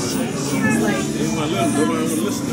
she malentendido, lo listen to.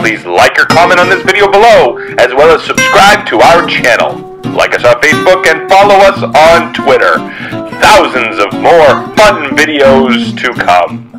please like or comment on this video below, as well as subscribe to our channel. Like us on Facebook and follow us on Twitter. Thousands of more fun videos to come.